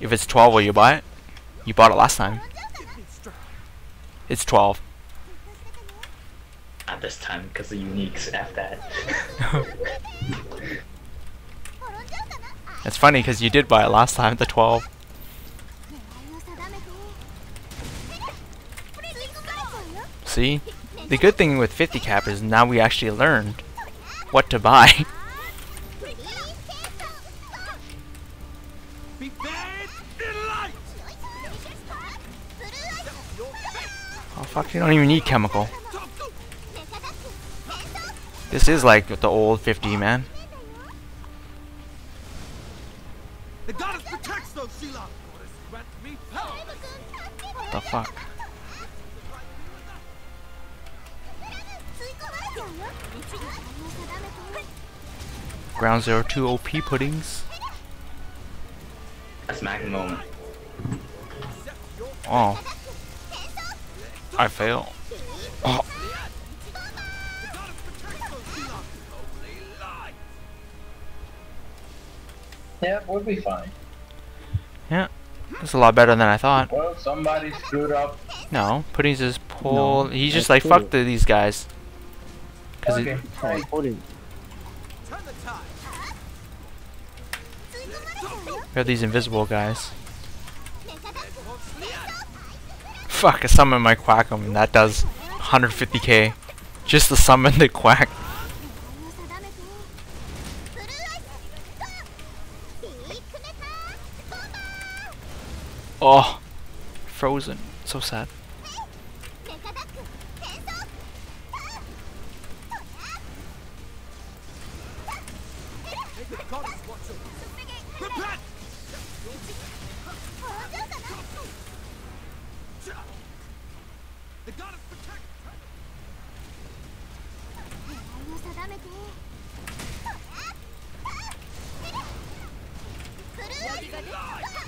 If it's 12, will you buy it? You bought it last time. It's 12. Not this time, because the uniques F that. It's funny because you did buy it last time, the 12. See? The good thing with 50 cap is now we actually learned what to buy. oh fuck, you don't even need chemical. This is like the old 50, man. The goddess protects those Sheila. What the fuck? Ground Zero 2 OP puddings. That's Magnum moment. Oh. I fail. Oh. Yeah, we'll be fine. Yeah. That's a lot better than I thought. Well, somebody screwed up. No, puddings is pull. No, He's I just like put fuck it. the, these guys. Cause Okay, it, I put it. Turn the tide. we have these invisible guys. Fuck! I summon my Quackum and that does 150k. Just to summon the Quack. Oh, frozen. So sad.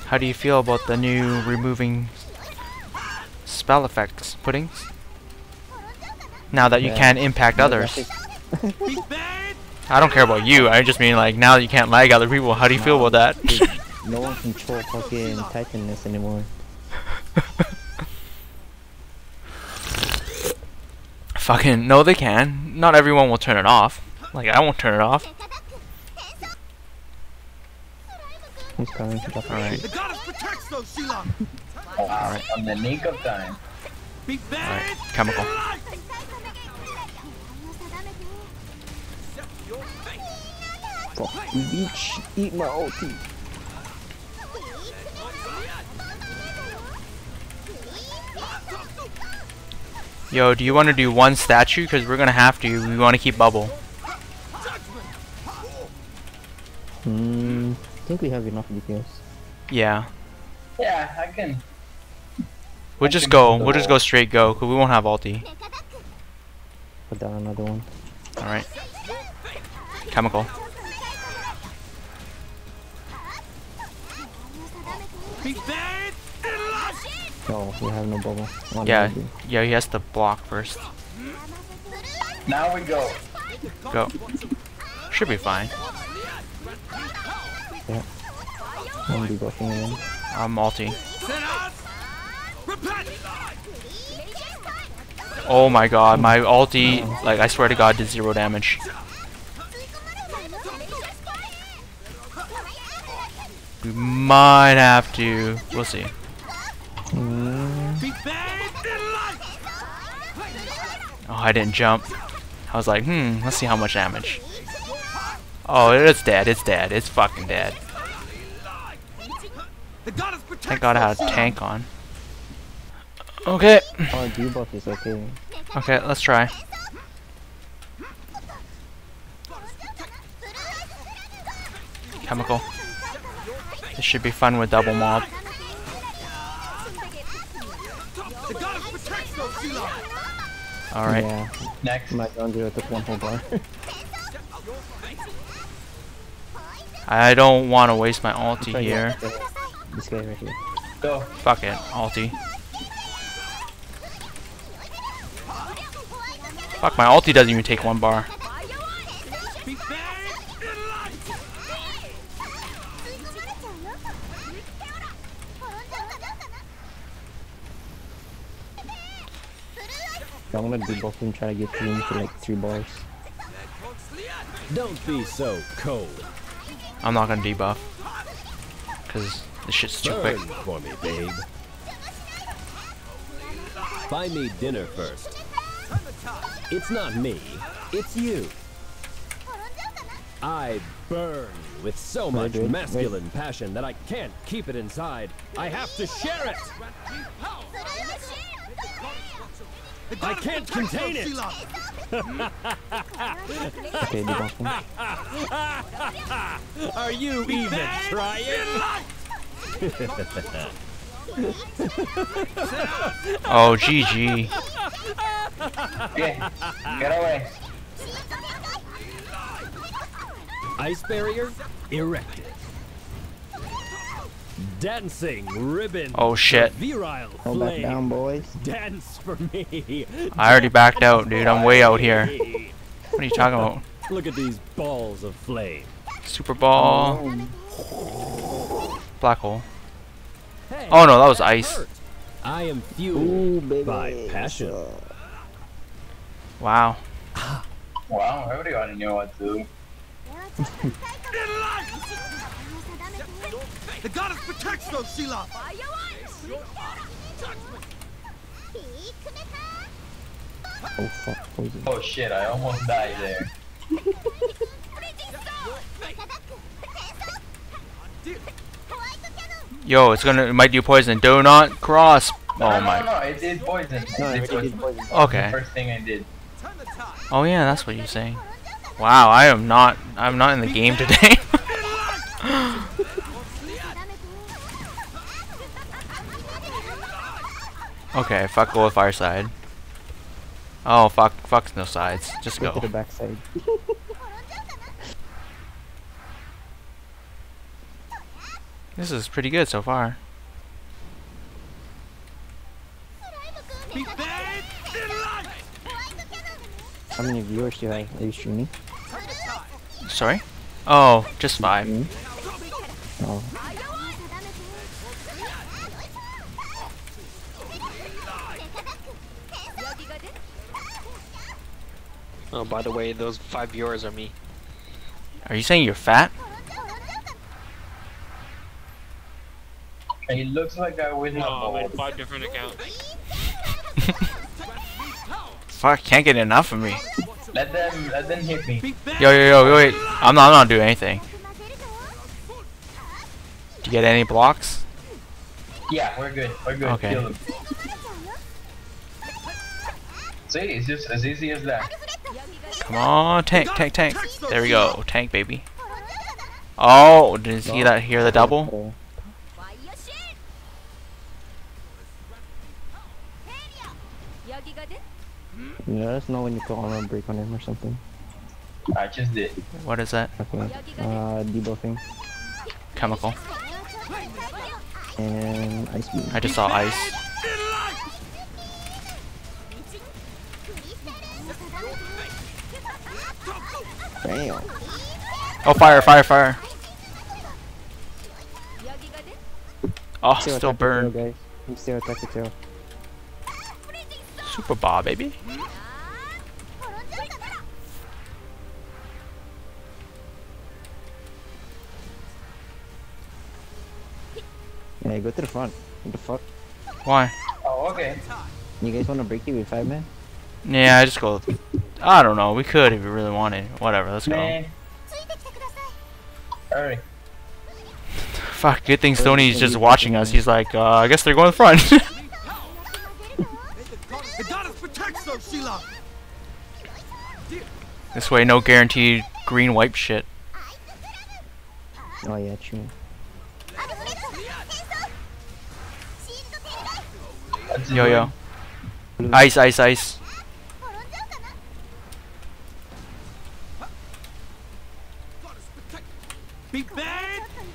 How do you feel about the new removing spell effects puddings? Now that you Yeah. can't impact others. that's Be bad! I don't care about you, I just mean like now that you can't lag other people, how do you feel about that? Dude, no one can control fucking Titanness anymore. Fucking no they can. Not everyone will turn it off. Like I won't turn it off. He's coming. Alright. The goddess protects those Sheila. Wow, on the nick of time. Be bad! Alright, chemical. Fuck you, bitch. Eat my ulti. Yo, do you want to do one statue? Because we're gonna have to. We want to keep bubble. Think we have enough DPS. Yeah. Yeah, I can. We'll I just can go. We'll just go straight go. Cause we won't have ulti. Put down another one. Alright. Chemical. Be bad! No, we have no bubble. Oh, no, Yeah. we do. Yeah, he has to block first. Now we go. Go. Should be fine. I'm debuffing again. I'm multi. Set us! Repent! Oh my god, my ulti, like I swear to god, did zero damage. We might have to. We'll see. Be! Oh, I didn't jump. I was like, hmm, let's see how much damage. Oh, it's dead. It's dead. It's fucking dead. The goddess protects Thank god I had a tank on. Okay. Oh, debuff is okay. Okay, let's try. Chemical. This should be fun with double mob. The goddess protects those Sheila. Alright. Yeah. Next. My ground zero took one whole bar. I don't want to waste my ulti Sorry, here. This guy right here. Go. Fuck it. Alti. Fuck, my alti doesn't even take one bar. I'm gonna be both of them to get through for like three bars. Don't be so cold. I'm not gonna debuff. Cause this shit's too quick. Burn for me, babe. Buy me dinner first. It's not me, it's you. I burn with so much dude, wait. masculine passion that I can't keep it inside. I have to share it. I can't contain it. Sheila. Okay, debuff him. Are you even trying? Oh, GG. Yeah, get away. Ice barrier erected. Dancing ribbon. Oh, shit. Virile Hold back flame. down, boys. Dance for me. I already backed out, dude. I'm way out here. What are you talking about? Look at these balls of flame. Super Ball. Black hole. Hey, Oh no, that was ice. hurt. I am fueled Ooh, baby. by passion. Wow. Wow, everybody knew what to do. The goddess protects those Sheila. Oh fuck, poison. Oh shit, I almost died there. Yo, it's gonna it might do poison. Do not cross. No, Oh no, my. no, no, it did poison. No, it it did poison. Okay. the first thing I did. Turn the tide. Oh yeah, that's what you're saying. Wow, I am not. I'm not in the game today. okay, fuck go with fireside. Oh fuck, fuck no sides. Just Go to the go. backside. This is pretty good so far. Be bad in life. How many viewers do I have? Are you streaming? Sorry. Oh, just five. Hmm? Oh, Oh, by the way, those five viewers are me. Are you saying you're fat? It looks like I win No, a I'm in five different accounts. Fuck, can't get enough of me. Let them, let them hit me. Be. Yo, yo, yo, yo, wait. I'm not, I'm not doing anything. Do you get any blocks? Yeah, we're good. We're good. Okay. Kill them. See, it's just as easy as that. Come on, tank, tank, tank. There we go, tank, baby. Oh, did you see that? Hear the double? Oh. You let us know when you put armor break on him or something. I just did. What is that? Okay. Uh, debuffing Chemical. and ice beam. I just saw ice. Damn. Oh, fire, fire, fire. Oh, Still still attack the tail, burn. guys. You still attack the tail. Super Bob, baby. Yeah, go to the front. What the fuck? Why? Oh, okay. You guys want to break it with five man? Yeah, I just go. I don't know. We could if we really wanted. Whatever, let's go. Man. Hurry. Fuck, good thing Sony's just watching us. He's like, uh, I guess they're going front. The goddess protects those Sheila. this way, no guaranteed green wipe shit. Oh yeah, true. Yo, yo. Ice, ice, ice. Goddess bad in.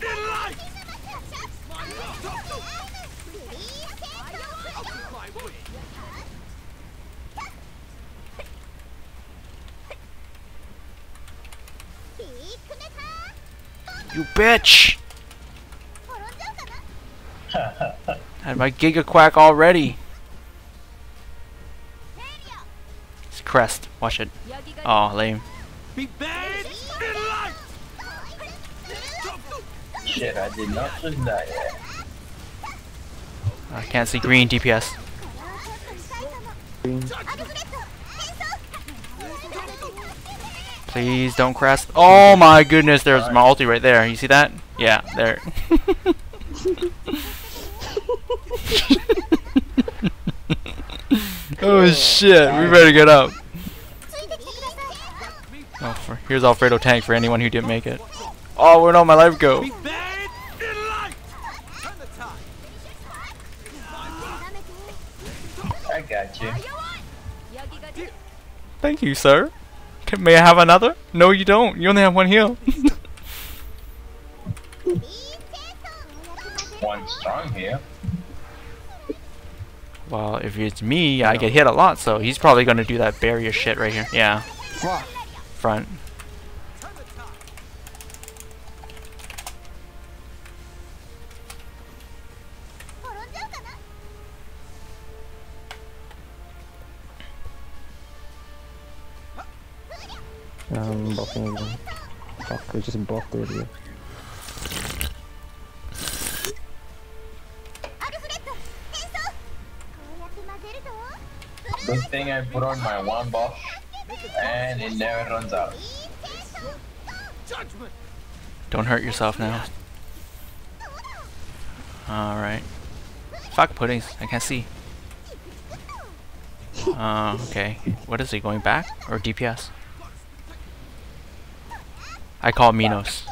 You bitch! Had my Giga Quack already. It's crest. Watch it. Oh, lame. Be bad in life. Shit, I did not just die. I can't see green DPS. Green. Please don't crest. Oh my goodness, there's my ulti right there. You see that? Yeah, there. oh shit, we better get up. Oh, for, here's Alfredo tank for anyone who didn't make it. Oh, where'd all my life go? Be bad in life. Turn the tide. I got you. Thank you, sir. Can, may I have another? No, you don't. You only have one heal. One strong here. Well, if it's me, I get hit a lot, so he's probably gonna do that barrier shit right here. Yeah, Fuck. front. Turn the. Um, buffing again. Fuck, we just buffed earlier. Good thing I put on my one buff and it never runs out. Don't hurt yourself now. Alright. Fuck puddings. I can't see. Uh, okay. What is he going back? Or DPS? I call Minos.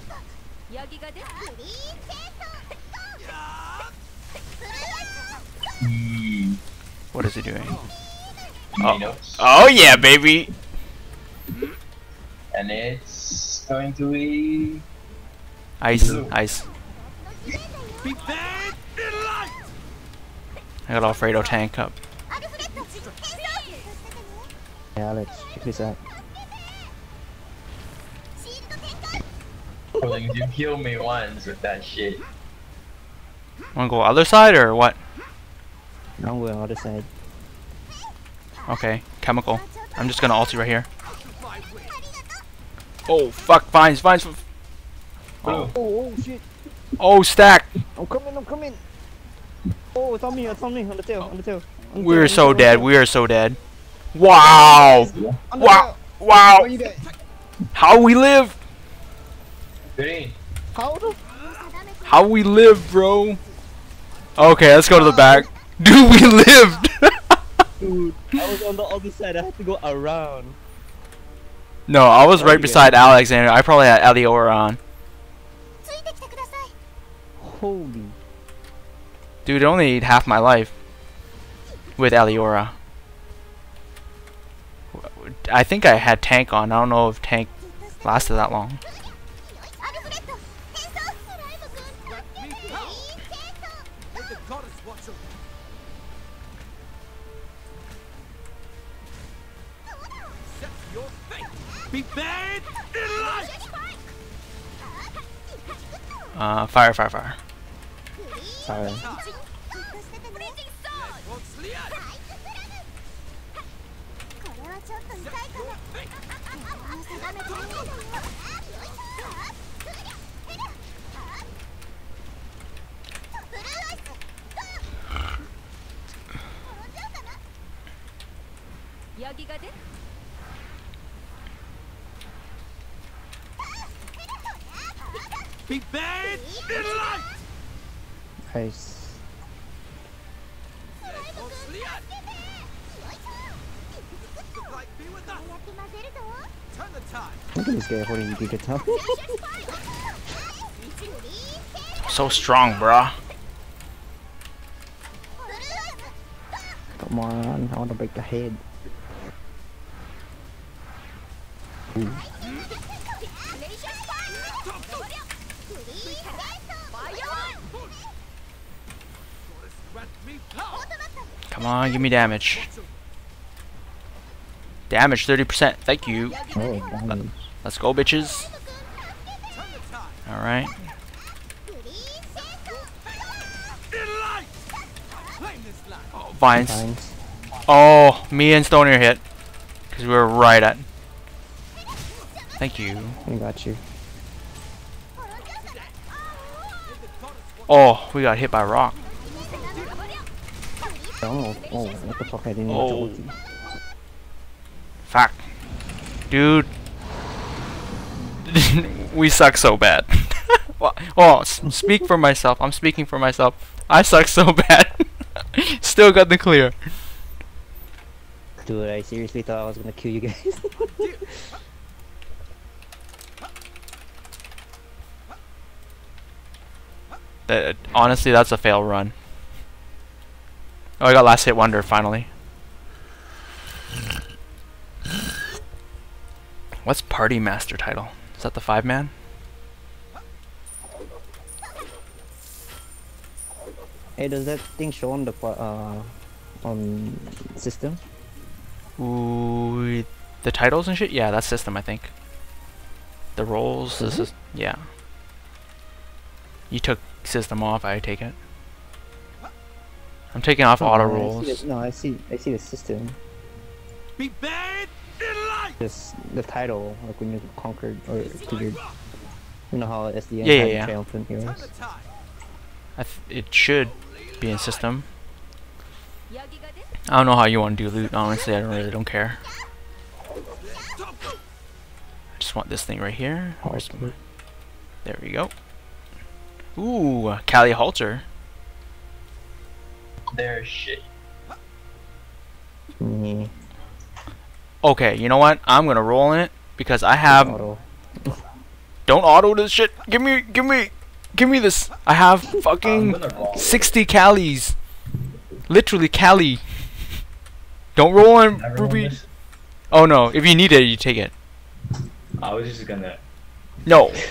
What is he doing? Minos. Oh yeah, baby! Hmm? And it's going to be Ice, Blue. ice. Be bad in. I got Alfredo tank up. Hey Alex, check this out. pulling you kill me once with that shit. Wanna go other side or what? I'm going other side. Okay, chemical. I'm just gonna ulti right here. Oh, oh fuck, vines, vines. Blue. Oh, Oh, oh shit! oh stack. I'm coming, I'm coming! Oh, it's on me, it's on me, on the tail, on the tail. on the We're tail, so tail, dead. We are so dead. Wow! the tail. On the Wow! tail. Wow! Where you guys? How we live? Green. How the? How we live, bro? Okay, let's go to the back. Dude, we lived. Dude, I was on the other side, I had to go around. no, I was right oh, Okay. beside Alexander. I probably had Eliora on. Holy. Dude, only half my life with Eliora. I think I had tank on. I don't know if tank lasted that long. Be bad in life. Uh, fire, fire, fire. Sorry. Won't sleep. Set your fate. Be bad in life. Nice. Won't sleep. The light be with us. Turn the tide. Look at this guy holding the guitar. So strong, bruh. Come on, I wanna break the head. Ooh. Goddess grant me power. Come on, give me damage. Damage 30%. Thank you. Oh. Let's go, bitches. Turn the tide. Alright. In life. Claim this land. Oh, vines. Vines. Oh, me and Stoner hit. Because we were right at. Thank you. I got you. Oh, we got hit by a rock. Oh, oh, what the fuck? I didn't Oh. Fuck. Dude. we suck so bad. well, oh, s- speak for myself. I'm speaking for myself. I suck so bad. Still got the clear. Dude, I seriously thought I was gonna kill you guys. That, uh, honestly, that's a fail run. Oh, I got last hit wonder finally. What's party master title? Is that the five man? hey, does that thing show on the uh on system? Ooh, the titles and shit. Yeah, that's system. I think. The roles. This is yeah. You took system off. I take it. I'm taking off Oh, auto rolls. no, I see. I see the system. Be buried in light. Just the title, like when you conquered or cleared. You know how SDN Yeah, yeah, had yeah. triumphant Turn heroes. the tide. I th it should be in system. I don't know how you want to do loot. Honestly, I don't really don't care. I just want this thing right here. Where's There we go. Ooh, Kali halter. They're shit. Me. Okay, you know what? I'm gonna roll in it because I have. Auto. Don't auto this shit. Give me, give me, give me this. I have fucking 60 Kalis. Literally Kali. Don't roll in Everyone Ruby. miss- Oh no, if you need it, you take it. I was just gonna. No.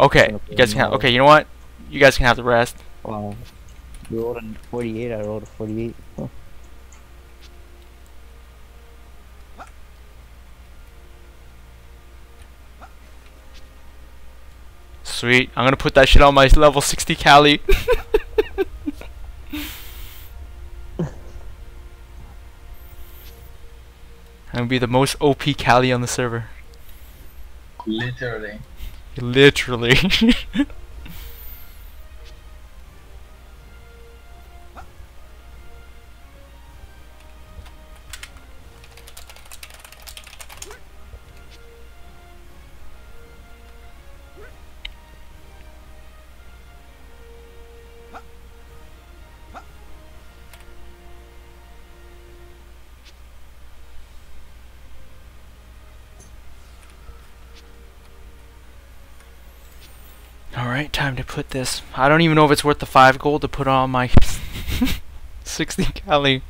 Okay, Okay, you guys can. Have, okay, you know what? You guys can have the rest. Wow. You rolled a 48, I rolled a 48. Huh. Sweet. I'm gonna put that shit on my level 60 Kali. I'm gonna be the most OP Kali on the server. Literally. Literally. Alright, time to put this. I don't even know if it's worth the 5 gold to put on my 60 Kali.